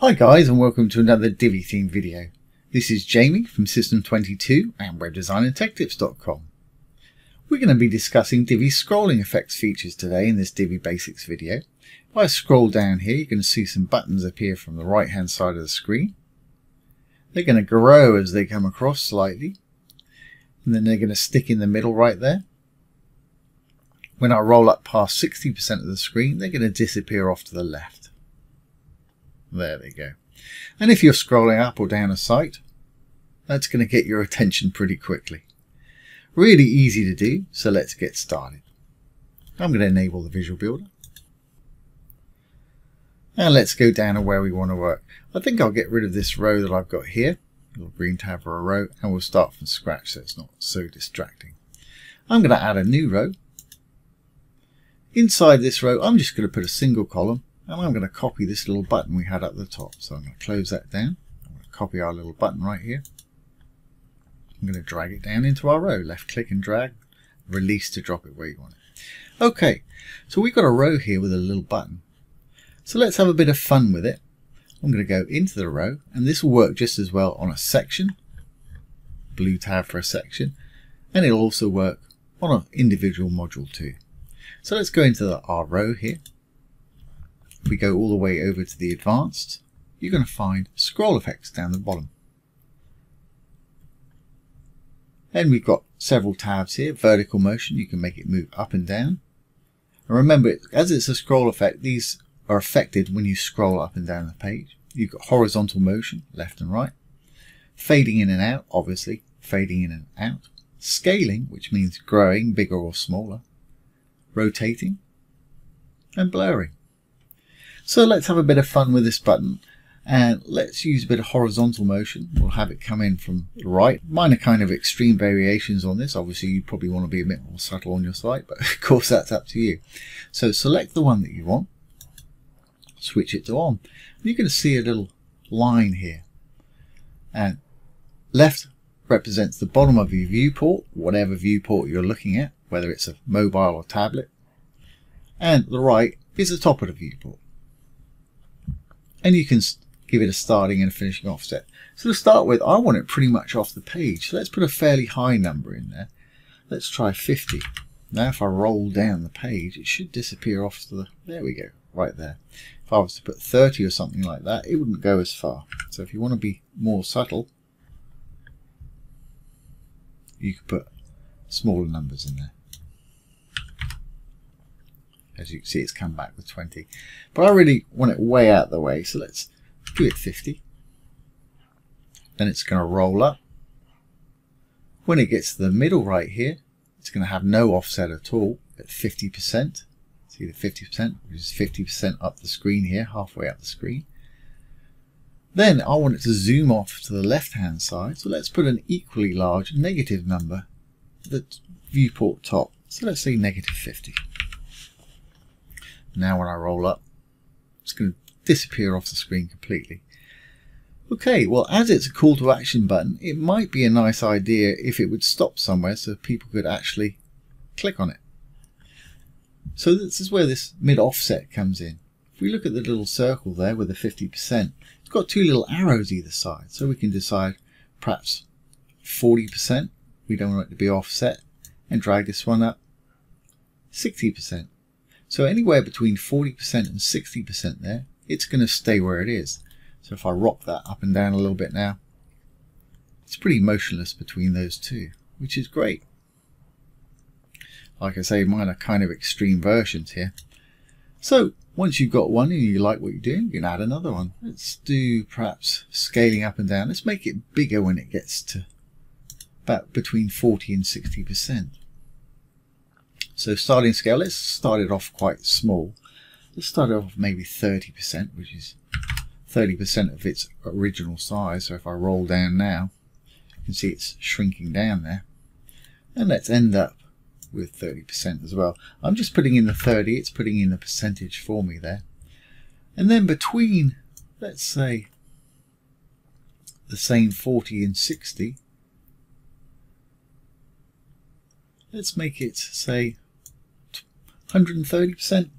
Hi guys and welcome to another Divi theme video. This is Jamie from System22 and WebDesignAndTechTips.com. We're going to be discussing Divi scrolling effects features today in this Divi Basics video. If I scroll down here you can see some buttons appear from the right hand side of the screen. They're going to grow as they come across slightly and then they're going to stick in the middle right there. When I roll up past 60% of the screen they're going to disappear off to the left. There they go. And if you're scrolling up or down a site, that's going to get your attention pretty quickly. Really easy to do, so let's get started. I'm going to enable the Visual Builder. And let's go down to where we want to work. I think I'll get rid of this row that I've got here, little green tab for a row, and we'll start from scratch so it's not so distracting. I'm going to add a new row. Inside this row, I'm just going to put a single column and I'm going to copy this little button we had at the top. So I'm going to close that down. I'm going to copy our little button right here. I'm going to drag it down into our row. Left click and drag. Release to drop it where you want it. Okay, so we've got a row here with a little button. So let's have a bit of fun with it. I'm going to go into the row and this will work just as well on a section. Blue tab for a section. And it'll also work on an individual module too. So let's go into the, our row here if we go all the way over to the advanced, you're going to find scroll effects down the bottom. Then we've got several tabs here. Vertical motion, you can make it move up and down. And remember, as it's a scroll effect, these are affected when you scroll up and down the page. You've got horizontal motion, left and right. Fading in and out, obviously, fading in and out. Scaling, which means growing bigger or smaller. Rotating. And blurring. So let's have a bit of fun with this button and let's use a bit of horizontal motion. We'll have it come in from the right. Mine are kind of extreme variations on this. Obviously you probably want to be a bit more subtle on your site, but of course that's up to you. So select the one that you want, switch it to on. And you're going to see a little line here. And left represents the bottom of your viewport, whatever viewport you're looking at, whether it's a mobile or tablet. And the right is the top of the viewport and you can give it a starting and a finishing offset. So to start with, I want it pretty much off the page. So let's put a fairly high number in there. Let's try 50. Now if I roll down the page, it should disappear off the, there we go, right there. If I was to put 30 or something like that, it wouldn't go as far. So if you want to be more subtle, you could put smaller numbers in there as you can see it's come back with 20 but I really want it way out of the way so let's do it 50 then it's going to roll up. When it gets to the middle right here it's going to have no offset at all at 50% see the 50% which is 50% up the screen here halfway up the screen. Then I want it to zoom off to the left hand side so let's put an equally large negative number the viewport top. So let's say negative 50 now when I roll up, it's going to disappear off the screen completely. Okay, well as it's a call to action button, it might be a nice idea if it would stop somewhere so people could actually click on it. So this is where this mid offset comes in. If we look at the little circle there with the 50%, it's got two little arrows either side. So we can decide perhaps 40%, we don't want it to be offset, and drag this one up 60%. So anywhere between 40% and 60% there, it's going to stay where it is. So if I rock that up and down a little bit now, it's pretty motionless between those two, which is great. Like I say, mine are kind of extreme versions here. So once you've got one and you like what you're doing, you can add another one. Let's do perhaps scaling up and down. Let's make it bigger when it gets to about between 40 and 60%. So starting scale, let's start it off quite small. Let's start it off maybe 30%, which is 30% of its original size. So if I roll down now, you can see it's shrinking down there. And let's end up with 30% as well. I'm just putting in the 30, it's putting in the percentage for me there. And then between, let's say, the same 40 and 60, let's make it, say, 130%.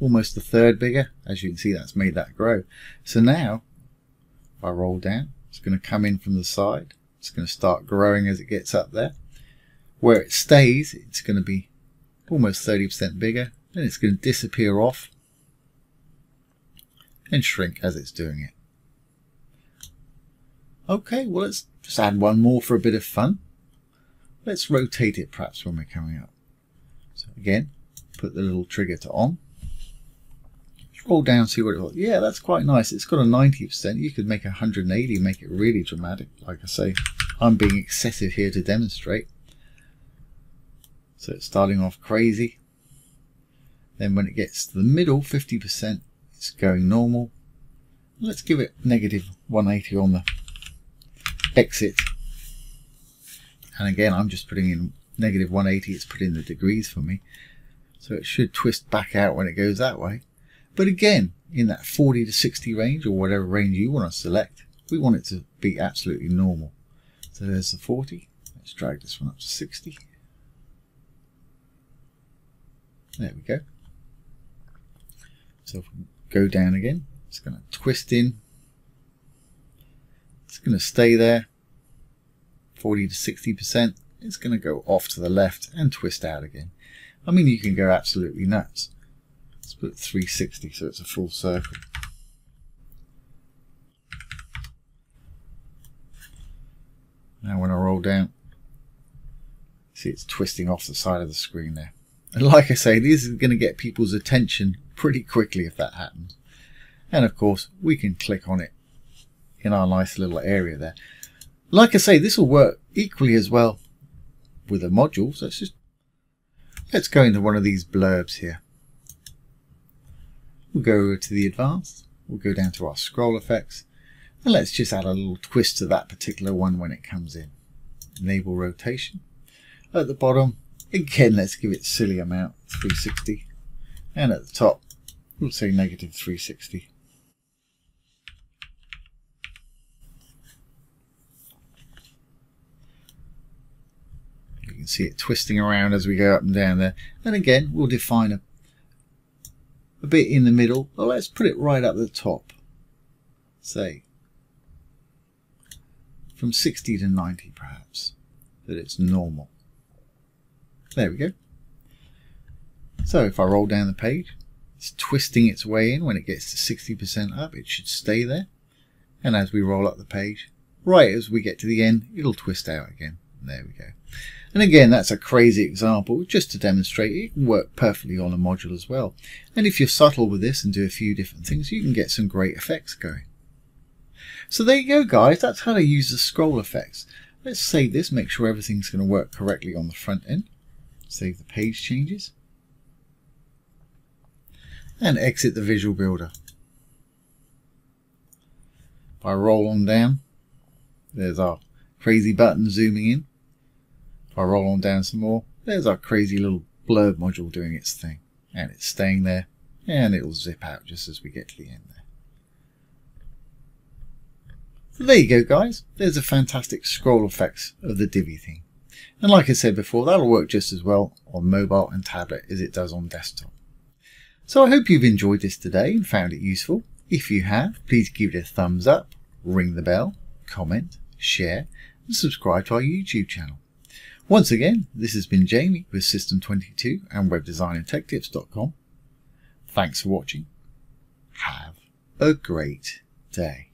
almost a third bigger. As you can see, that's made that grow. So now, if I roll down, it's going to come in from the side. It's going to start growing as it gets up there. Where it stays, it's going to be almost 30% bigger. Then it's going to disappear off and shrink as it's doing it. Okay, well let's just add one more for a bit of fun. Let's rotate it perhaps when we're coming up. So again, put the little trigger to on. Scroll down, see what it looks Yeah, that's quite nice. It's got a 90%. You could make 180, make it really dramatic. Like I say, I'm being excessive here to demonstrate. So it's starting off crazy. Then when it gets to the middle, 50%, it's going normal. Let's give it negative 180 on the exit. And again, I'm just putting in negative 180. It's put in the degrees for me. So it should twist back out when it goes that way. But again, in that 40 to 60 range or whatever range you want to select, we want it to be absolutely normal. So there's the 40. Let's drag this one up to 60. There we go. So if we go down again, it's going to twist in. It's going to stay there. 40 to 60%. It's going to go off to the left and twist out again. I mean, you can go absolutely nuts. Let's put 360 so it's a full circle. Now when I roll down, see it's twisting off the side of the screen there. And like I say, this is going to get people's attention pretty quickly if that happens. And of course, we can click on it in our nice little area there. Like I say, this will work equally as well with a module. So let's just, let's go into one of these blurbs here. We'll go to the advanced. We'll go down to our scroll effects. And let's just add a little twist to that particular one when it comes in. Enable rotation. At the bottom, again, let's give it silly amount, 360. And at the top, we'll say negative 360. Can see it twisting around as we go up and down there. And again, we'll define a, a bit in the middle. Well, let's put it right up the top. Say, from 60 to 90 perhaps, that it's normal. There we go. So if I roll down the page, it's twisting its way in. When it gets to 60% up, it should stay there. And as we roll up the page, right as we get to the end, it'll twist out again. There we go. And again, that's a crazy example just to demonstrate it can work perfectly on a module as well. And if you're subtle with this and do a few different things, you can get some great effects going. So there you go, guys. That's how to use the scroll effects. Let's save this, make sure everything's going to work correctly on the front end. Save the page changes. And exit the Visual Builder. If I roll on down, there's our crazy button zooming in. If I roll on down some more, there's our crazy little blurb module doing its thing. And it's staying there, and it'll zip out just as we get to the end there. So there you go, guys. There's a fantastic scroll effects of the Divi thing. And like I said before, that'll work just as well on mobile and tablet as it does on desktop. So I hope you've enjoyed this today and found it useful. If you have, please give it a thumbs up, ring the bell, comment, share, and subscribe to our YouTube channel. Once again, this has been Jamie with System22 and WebDesignAndTechTips.com. Thanks for watching. Have a great day.